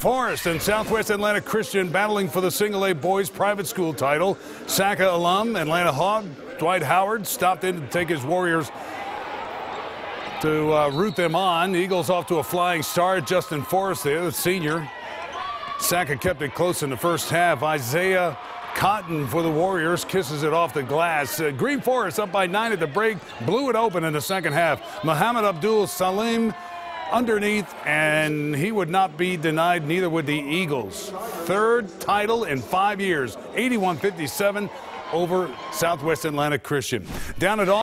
Forest and Southwest Atlanta Christian battling for the single A boys private school title. SACA alum Atlanta Hawk Dwight Howard stopped in to take his Warriors to uh, root them on. Eagles off to a flying start. Justin Forrest the senior. SACA kept it close in the first half. Isaiah Cotton for the Warriors kisses it off the glass. Uh, Greenforest up by nine at the break, blew it open in the second half. Muhammad Abdul Salim underneath, and he would not be denied, neither would the Eagles. Third title in five years, 81 57 over Southwest Atlanta Christian. Down at all.